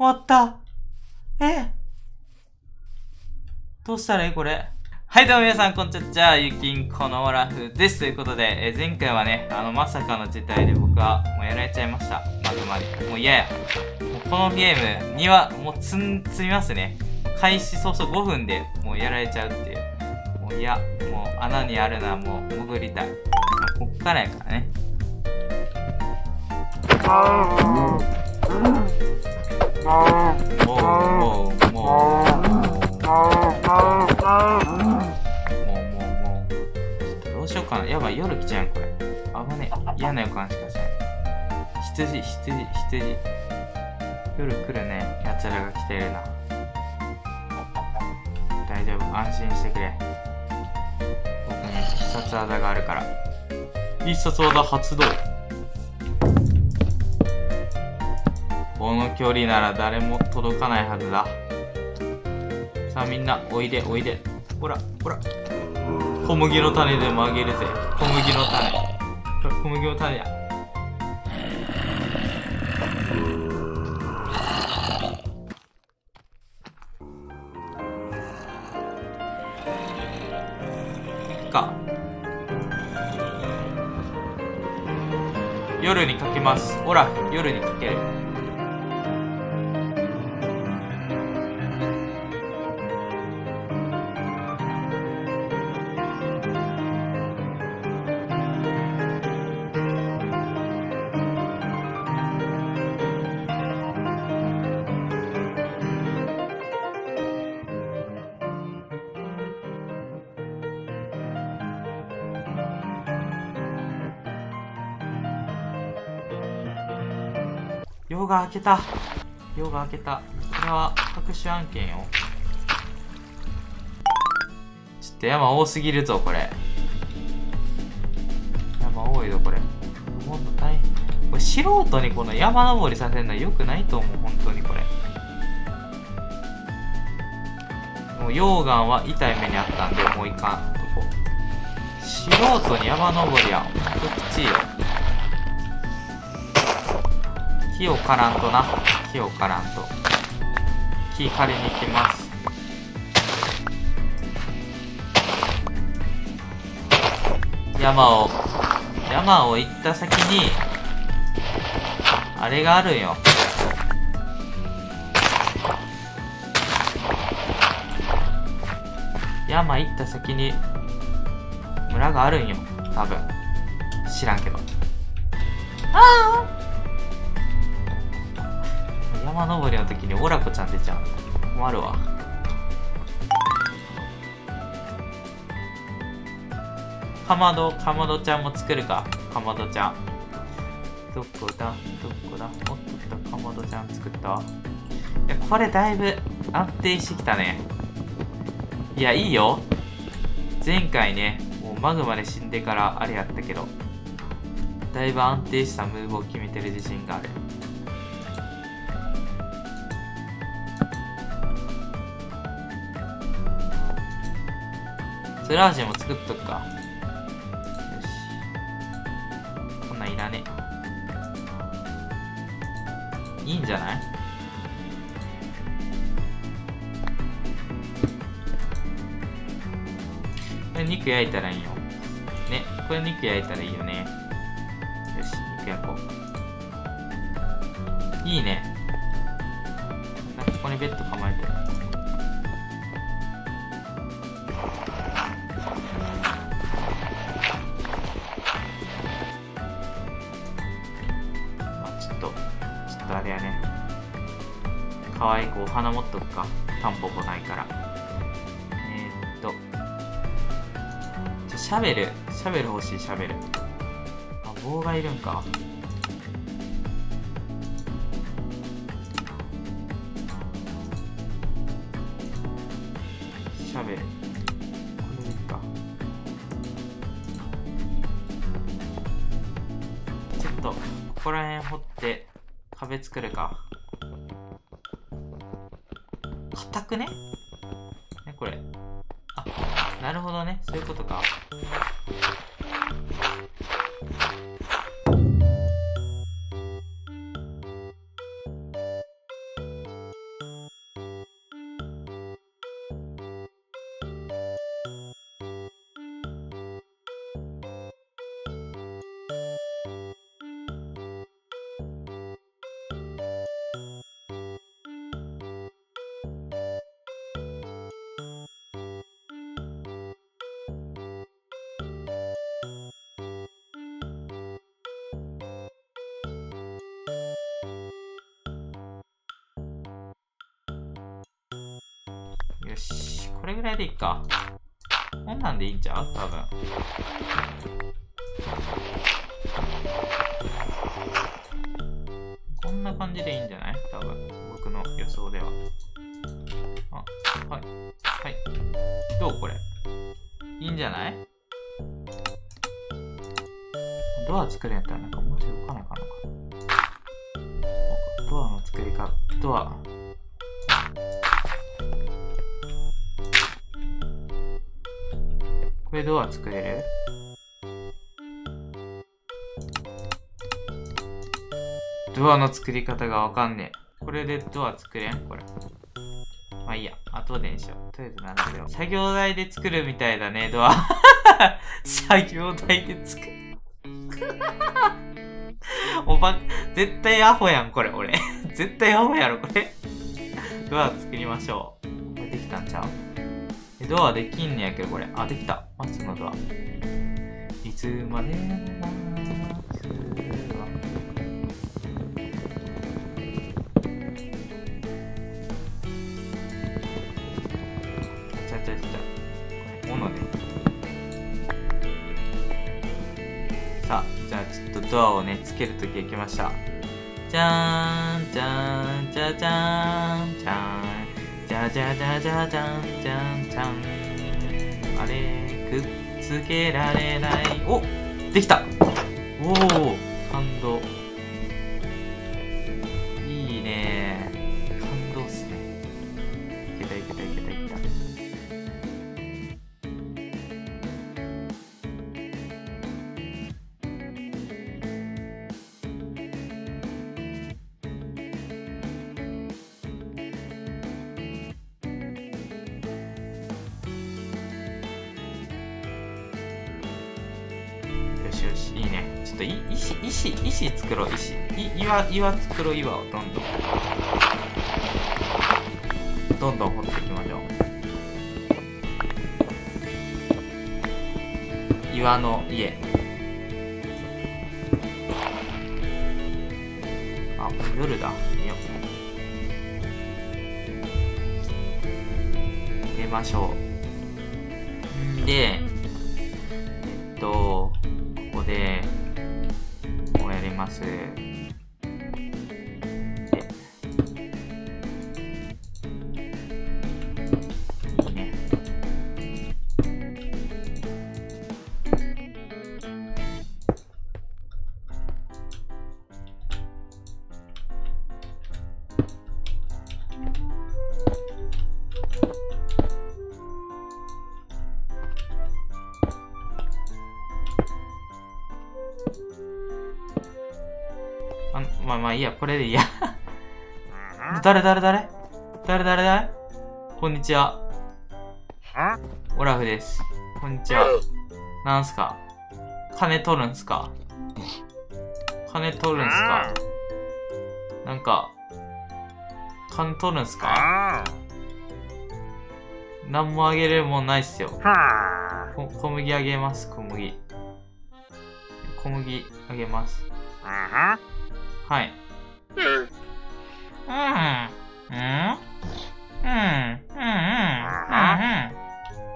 終わったえ？どうしたらいいこれ？はい、どうも皆さん、こんにちは。ゆきんこのオラフです。ということで、え前回はね、あの、まさかの事態で僕はもうやられちゃいました。マグマで。もう嫌や。もうこのゲームには、もう積ん、積みますね。開始早々5分でもうやられちゃうっていう。もう嫌。もう穴にあるのはもう潜りたい。こっからやからね。もう、もう、もう。もうもうどうしようかなやばい夜来ちゃうこれ危ねえ嫌な予感しかしない羊羊羊夜来るねやつらが来てるな大丈夫安心してくれ僕に必殺技があるから必殺技発動この距離なら誰も届かないはずだ。さあみんなおいでおいで。ほらほら。小麦の種でもあげるぜ。小麦の種。小麦の種や。か。夜にかけます。オラフ夜にかけ。る夜が明けた。夜が明けた。これは各種案件よ。ちょっと山多すぎるぞこれ。山多いぞこれ。もっと大変。これ素人にこの山登りさせるのはよくないと思う本当にこれ。もう溶岩は痛い目にあったんでもういかん。とこ。素人に山登りやんこっちよ。木を刈らんとな。木を刈らんと。木刈りに行きます。山を山を行った先にあれがあるんよ。山行った先に村があるんよ。多分。知らんけど。ああ山登りの時にオラコちゃん出ちゃう。困るわ。かまどかまどちゃんも作るか。かまどちゃん。どこだ？どこだ？おっとかまどちゃん作ったわ。いやこれだいぶ安定してきたね。いやいいよ。前回ねもうマグマで死んでからあれやったけどだいぶ安定したムーブを決めてる自信がある。スラージも作っとくか。よし。こんなんいらねいいんじゃない？これ肉焼いたらいいよ。ね、これ肉焼いたらいいよね。よし、肉焼こう。いいね。ここにベッド構えてる。花持っとくかタンポポないから。えー、っと。じゃシャベルシャベル欲しいシャベルあ棒がいるんか。シャベルこれでいいか。ちょっとここら辺掘って壁作るか。くね？ね、これ。あ、なるほどね。そういうことか。し、これぐらいでいいか。こんなんでいいんちゃう？多分。こんな感じでいいんじゃない？多分。僕の予想では。あ、はい。はい。どうこれ？いいんじゃない？ドア作るんやったらなんかもうちょい動かなあかんのかな。ドアの作り方、ドア。れドア作れる？ドアの作り方がわかんねえ。これでドア作れん？これ。まあいいや。後でにしよう。とりあえずなんでよ。作業台で作るみたいだね、ドア。作業台で作る。おば、絶対アホやん、これ、俺。絶対アホやろ、これ。ドア作りましょう。これできたんちゃう？ドアできんねやけど、これ。あ、できた。マスのドア。いつまでも夏はちゃちゃちゃ。これ、斧で。さあ、じゃあちょっとドアをね、つけるときが来ました。じゃーん、じゃーん、じゃじゃーん、じゃーん、じゃじゃじゃじゃじゃん、じゃん、じゃん。あれ、くっつけられない。おできたおお感動。と石、石、石作ろう、石。い岩、岩作ろう、岩をどんどん。どんどん掘っていきましょう。岩の家。あ、もう夜だ。見よう。寝ましょう。で、せ。あまあいいや、これでいいや。誰誰誰？誰誰誰？こんにちは。オラフです。こんにちは。なんすか？金取るんすか？金取るんすか？なんか、金取るんすか？なんもあげるもんないっすよ。小麦あげます、小麦。小麦あげます。はい。うん。うん。うん。うん。うん。うん。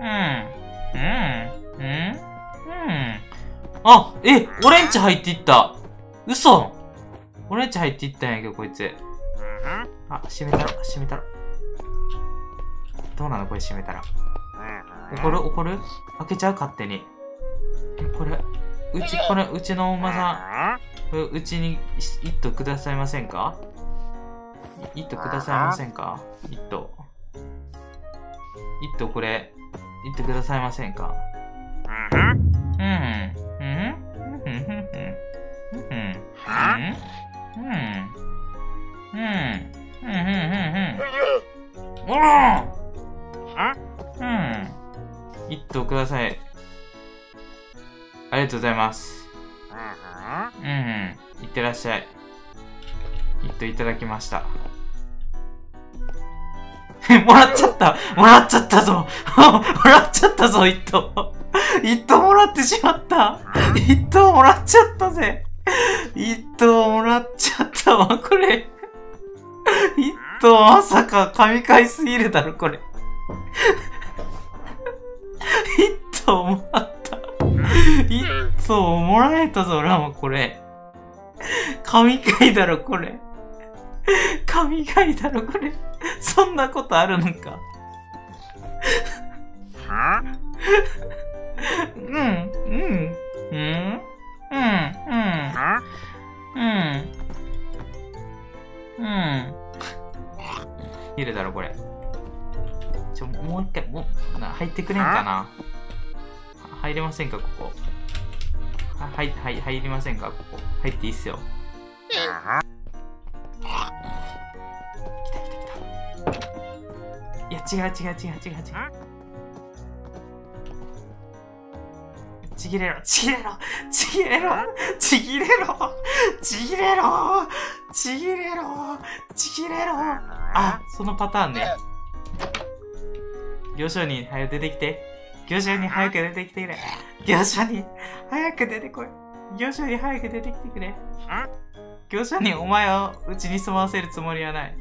うん。うん。うん。うん。あ、え、俺ん。ち入っていった。嘘俺ん。ち入っていったん。やけど、こいつ。あ、閉めたろ、閉めたろ。どうなのこれ閉めたら。怒る怒る開けちゃう勝手に。え、これ、うち、これ、うちのお馬さん、うちに一頭くださいませんか？い一頭くださいませんか？一頭。一頭これ、一頭くださいませんか？とうございます。うん、うん。いってらっしゃい。一頭いただきまし た。もらっちゃったもらっちゃったぞ もらっちゃったぞ、一頭一頭もらってしまった一頭もらっちゃったぜ一頭もらっちゃったわ、これ。一頭まさか神回すぎるだろ、これ。一頭もらった。一頭もらえたぞ、ラマ、これ。神回だろ、これ。神回だろ、これ。そんなことあるのか。はうん、うん、うん、うん、うん、うん、うん。いるだろ、これ。ちょ、もう一回、もう、な入ってくれん。かな入れませんか、ここ。は、はい、はい、入りませんか、ここ。入っていいっすよ。来た来た来た。いや、違う違う違う違う違う。ちぎれろ、ちぎれろ、ちぎれろ、ちぎれろ、ちぎれろ、ちぎれろ、ちぎれろ。あ、そのパターンね。業者に早く出てきて。業者に早く出てきてくれ。業者に早く出てこい。業者に早く出てきてくれ。業者にお前をうちに住まわせるつもりはない。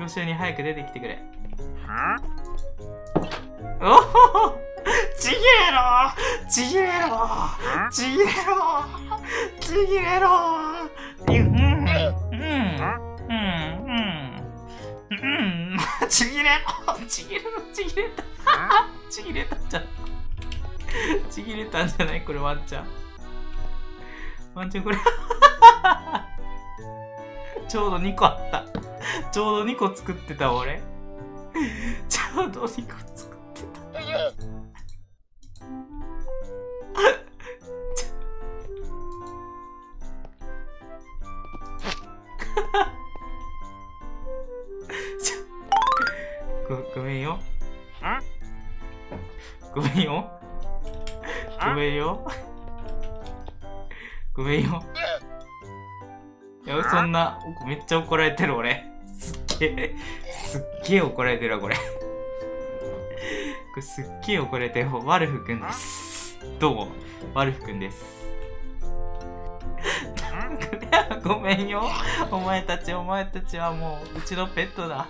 業者に早く出てきてくれ。おおちぎれろちぎれろちぎれろちぎれろうんうんうんうんうんちぎれ。ちぎれちぎれた。ちぎれたじゃ ちぎれたんじゃない？これワンちゃん。ワンちゃんこれ。ちょうど2個あった。ちょうど2個作ってた俺。ちょうど2個作ってた。めんよ。ごめんよ。ごめんよ。いやそんなめっちゃ怒られてる俺。すっげえすっげえ怒られてるわこれ。これすっげえ怒られてる。ワルフくんです。どう？もワルフくんです。ごめんよ。お前たちお前たちはもううちのペットだ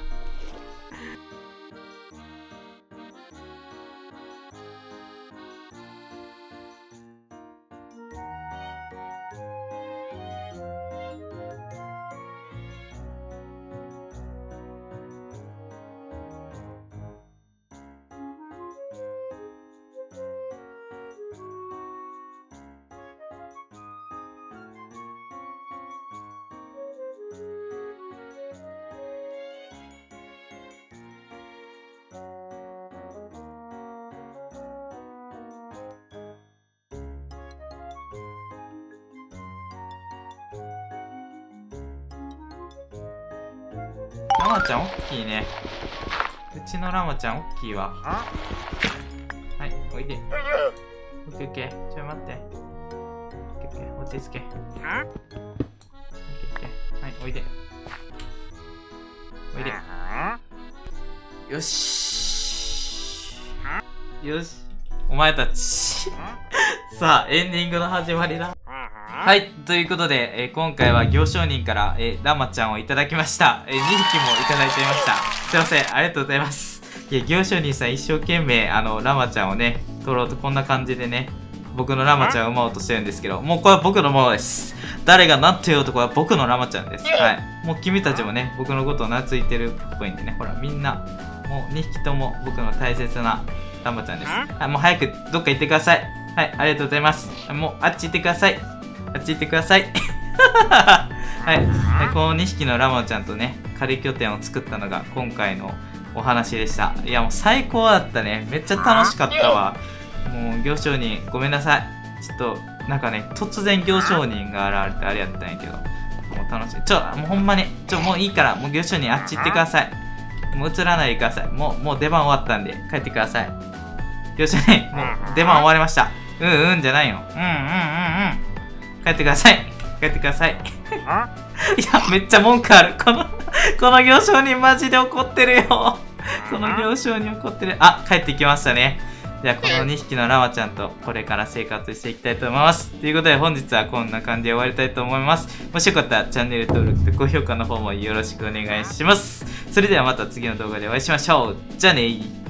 ラマちゃんおっきいね。うちのラマちゃんおっきいわ。はいおいで。オッケーオッケーちょ待って。オッケーオッケー落ち着け。オッケーオッケーはいおいで。おいで。よし。よし。お前たち。さあエンディングの始まりだ。はい。ということで、えー今回は行商人から、えーラマちゃんをいただきました。え2匹もいただいていました。すいません。ありがとうございます。いや、行商人さん一生懸命、あの、ラマちゃんをね、取ろうとこんな感じでね、僕のラマちゃんを産もうとしてるんですけど、もうこれは僕のものです。誰が何と言おうとこれは僕のラマちゃんです。はい。もう君たちもね、僕のことを懐いてるっぽいんでね、ほら、みんな、もう2匹とも僕の大切なラマちゃんです。はい、もう早くどっか行ってください。はい、ありがとうございます。もうあっち行ってください。あっち行ってください。はい。でこの2匹のラマちゃんとね、仮拠点を作ったのが今回のお話でした。いや、もう最高だったね。めっちゃ楽しかったわ。もう、行商人、ごめんなさい。ちょっと、なんかね、突然行商人が現れてあれやったんやけど、もう楽しい。ちょ、もうほんまに、ちょ、もういいから、もう行商人あっち行ってください。もう映らないでください。もう、もう出番終わったんで、帰ってください。行商人、もう出番終わりました。うんうんじゃないよ。うんうんうんうん。帰ってください。帰ってください。いや、めっちゃ文句ある。この、この行商人マジで怒ってるよ。この行商人怒ってる。あ、帰ってきましたね。じゃあ、この2匹のラマちゃんとこれから生活していきたいと思います。ということで、本日はこんな感じで終わりたいと思います。もしよかったらチャンネル登録と高評価の方もよろしくお願いします。それではまた次の動画でお会いしましょうじゃあねー